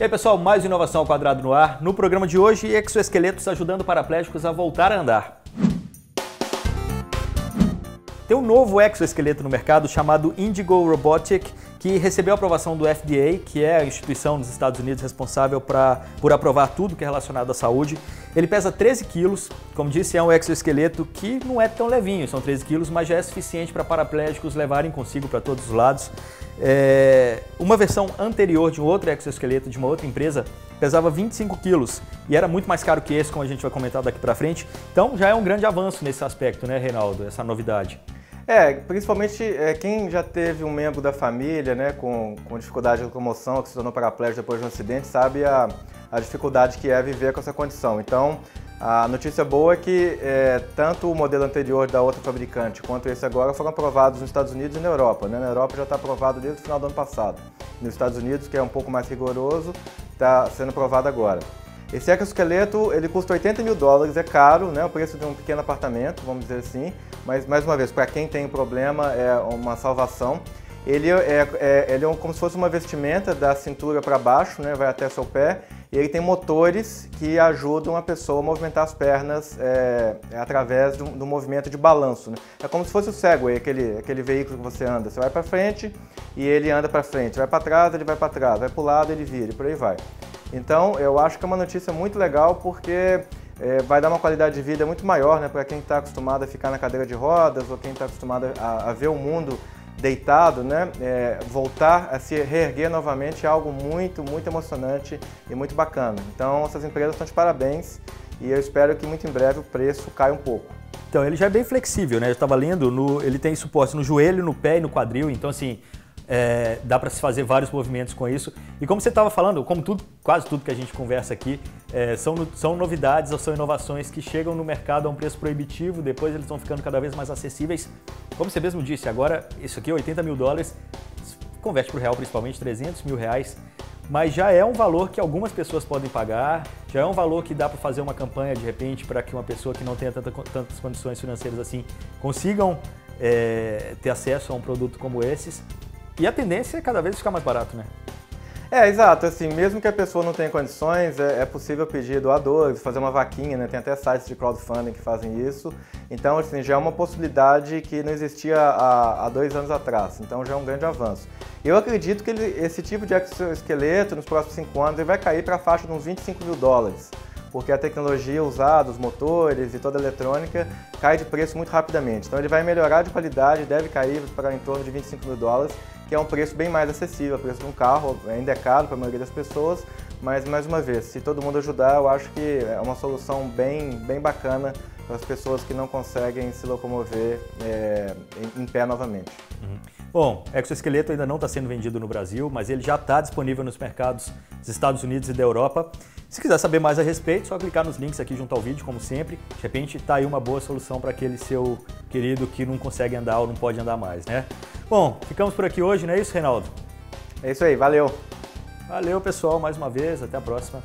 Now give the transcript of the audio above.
E aí pessoal, mais inovação ao quadrado no ar. No programa de hoje, exoesqueletos ajudando paraplégicos a voltar a andar. Tem um novo exoesqueleto no mercado chamado Indigo Robotic, que recebeu a aprovação do FDA, que é a instituição nos Estados Unidos responsável pra, por aprovar tudo que é relacionado à saúde. Ele pesa 13 quilos, como disse, é um exoesqueleto que não é tão levinho, são 13 quilos, mas já é suficiente para paraplégicos levarem consigo para todos os lados. É, uma versão anterior de um outro exoesqueleto de uma outra empresa pesava 25 quilos e era muito mais caro que esse, como a gente vai comentar daqui para frente. Então já é um grande avanço nesse aspecto, né, Reinaldo, essa novidade. É, principalmente é, quem já teve um membro da família né, com, com dificuldade de locomoção, que se tornou paraplégico depois de um acidente, sabe a, a dificuldade que é viver com essa condição. Então, a notícia boa é que é, tanto o modelo anterior da outra fabricante quanto esse agora foram aprovados nos Estados Unidos e na Europa. Né? Na Europa já está aprovado desde o final do ano passado. Nos Estados Unidos, que é um pouco mais rigoroso, está sendo aprovado agora. Esse exoesqueleto ele custa 80 mil dólares, é caro, né? o preço de um pequeno apartamento, vamos dizer assim, mas mais uma vez, para quem tem problema, é uma salvação. Ele é, é, ele é como se fosse uma vestimenta da cintura para baixo, né? vai até seu pé, e ele tem motores que ajudam a pessoa a movimentar as pernas é, através do, do, movimento de balanço. Né? É como se fosse o Segway, aquele, aquele veículo que você anda. Você vai para frente e ele anda para frente, vai para trás, ele vai para trás, vai para o lado, ele vira e por aí vai. Então, eu acho que é uma notícia muito legal porque é, vai dar uma qualidade de vida muito maior né, para quem está acostumado a ficar na cadeira de rodas ou quem está acostumado a, a, ver o mundo deitado, né, é, voltar a se reerguer novamente é algo muito, muito emocionante e muito bacana. Então, essas empresas estão de parabéns e eu espero que muito em breve o preço caia um pouco. Então, ele já é bem flexível, né? Eu estava lendo, no, ele tem suporte no joelho, no pé e no quadril, então assim, é, dá para se fazer vários movimentos com isso. E como você estava falando, como tudo, quase tudo que a gente conversa aqui, é, são, são novidades ou são inovações que chegam no mercado a um preço proibitivo, depois eles vão ficando cada vez mais acessíveis. Como você mesmo disse, agora isso aqui, 80 mil dólares, converte para o real principalmente, 300 mil reais, mas já é um valor que algumas pessoas podem pagar, já é um valor que dá para fazer uma campanha de repente para que uma pessoa que não tenha tanta, tantas condições financeiras assim consigam é, ter acesso a um produto como esses. E a tendência é cada vez ficar mais barato, né? É, exato. Assim, mesmo que a pessoa não tenha condições, é, é, possível pedir doadores, fazer uma vaquinha, né? Tem até sites de crowdfunding que fazem isso. Então, assim, já é uma possibilidade que não existia há, há dois anos atrás. Então, já é um grande avanço. Eu acredito que ele, esse tipo de exoesqueleto, nos próximos cinco anos, ele vai cair para a faixa de uns 25 mil dólares porque a tecnologia usada, os motores e toda a eletrônica cai de preço muito rapidamente. Então ele vai melhorar de qualidade, deve cair para em torno de 25 mil dólares, que é um preço bem mais acessível, o preço de um carro ainda é caro para a maioria das pessoas, mas mais uma vez, se todo mundo ajudar, eu acho que é uma solução bem, bem bacana para as pessoas que não conseguem se locomover é, em, em, pé novamente. Uhum. Bom, exoesqueleto ainda não está sendo vendido no Brasil, mas ele já está disponível nos mercados dos Estados Unidos e da Europa. Se quiser saber mais a respeito, é só clicar nos links aqui junto ao vídeo, como sempre. De repente está aí uma boa solução para aquele seu querido que não consegue andar ou não pode andar mais, né? Bom, ficamos por aqui hoje, não é isso, Reinaldo? É isso aí, valeu! Valeu, pessoal, mais uma vez, até a próxima.